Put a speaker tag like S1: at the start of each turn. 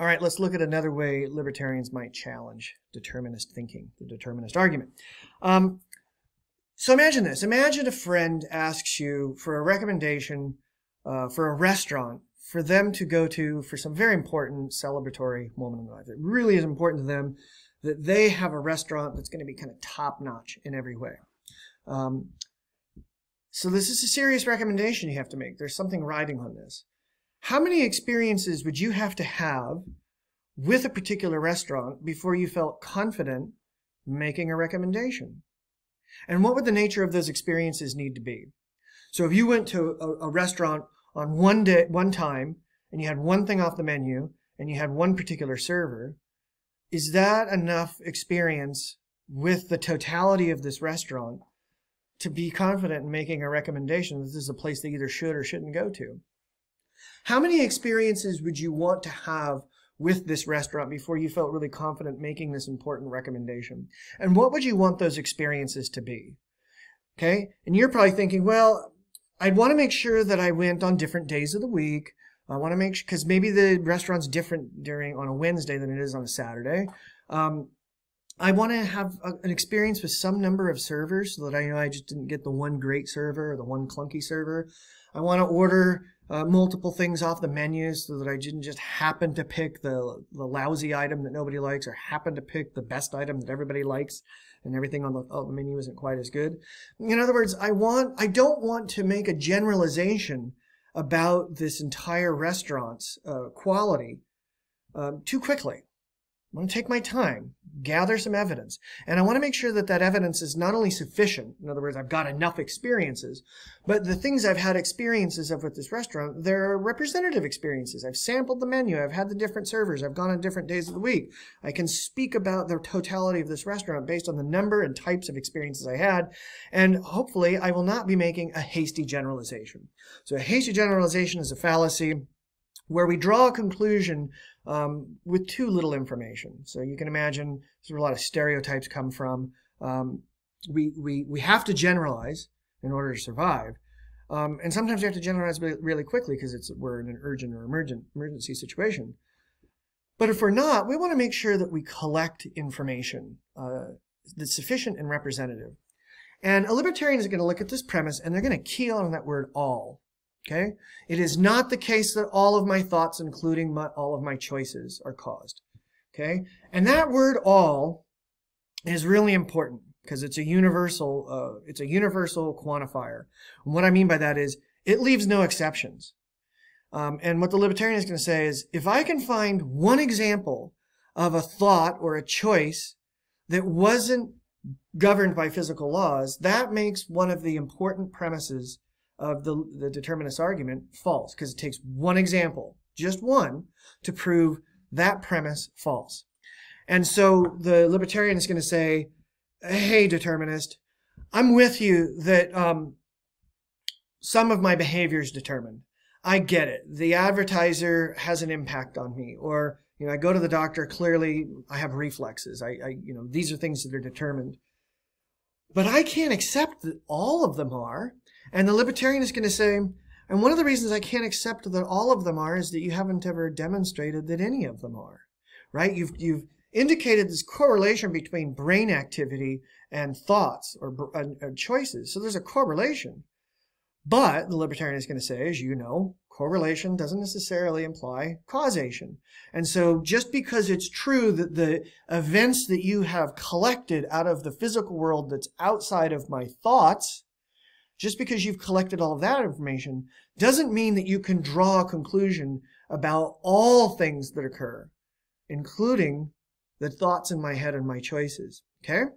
S1: All right, let's look at another way libertarians might challenge determinist thinking, the determinist argument. Um, so imagine this. Imagine a friend asks you for a recommendation uh, for a restaurant for them to go to for some very important celebratory moment in their life. It really is important to them that they have a restaurant that's going to be kind of top notch in every way. Um, so this is a serious recommendation you have to make. There's something riding on this. How many experiences would you have to have with a particular restaurant before you felt confident making a recommendation? And what would the nature of those experiences need to be? So if you went to a, a restaurant on one day, one time, and you had one thing off the menu, and you had one particular server, is that enough experience with the totality of this restaurant to be confident in making a recommendation that this is a place they either should or shouldn't go to? How many experiences would you want to have with this restaurant before you felt really confident making this important recommendation? And what would you want those experiences to be? Okay. And you're probably thinking, well, I'd want to make sure that I went on different days of the week. I want to make sure, because maybe the restaurant's different during on a Wednesday than it is on a Saturday. Um, I want to have a, an experience with some number of servers so that I know I just didn't get the one great server or the one clunky server. I want to order uh, multiple things off the menus so that I didn't just happen to pick the, the lousy item that nobody likes or happen to pick the best item that everybody likes and everything on the, on the menu isn't quite as good. In other words, I want, I don't want to make a generalization about this entire restaurant's uh, quality um, too quickly. I want to take my time, gather some evidence, and I want to make sure that that evidence is not only sufficient, in other words, I've got enough experiences, but the things I've had experiences of with this restaurant, they're representative experiences. I've sampled the menu, I've had the different servers, I've gone on different days of the week. I can speak about the totality of this restaurant based on the number and types of experiences I had, and hopefully I will not be making a hasty generalization. So a hasty generalization is a fallacy where we draw a conclusion um, with too little information. So you can imagine where a lot of stereotypes come from. Um, we, we, we have to generalize in order to survive. Um, and sometimes we have to generalize really, really quickly because it's we're in an urgent or emergent emergency situation. But if we're not, we want to make sure that we collect information uh, that's sufficient and representative. And a libertarian is going to look at this premise and they're going to key on that word all. Okay? It is not the case that all of my thoughts, including my, all of my choices, are caused. Okay? And that word all is really important because it's a universal, uh, it's a universal quantifier. And what I mean by that is it leaves no exceptions. Um, and what the libertarian is going to say is if I can find one example of a thought or a choice that wasn't governed by physical laws, that makes one of the important premises of the, the determinist argument false because it takes one example, just one, to prove that premise false. And so the libertarian is going to say, hey, determinist, I'm with you that um, some of my behavior is determined. I get it. The advertiser has an impact on me. Or, you know, I go to the doctor, clearly I have reflexes. I, I you know, these are things that are determined. But I can't accept that all of them are. And the libertarian is going to say, and one of the reasons I can't accept that all of them are is that you haven't ever demonstrated that any of them are, right? You've, you've indicated this correlation between brain activity and thoughts or, or choices. So there's a correlation. But the libertarian is going to say, as you know, correlation doesn't necessarily imply causation. And so just because it's true that the events that you have collected out of the physical world that's outside of my thoughts just because you've collected all of that information doesn't mean that you can draw a conclusion about all things that occur, including the thoughts in my head and my choices. Okay?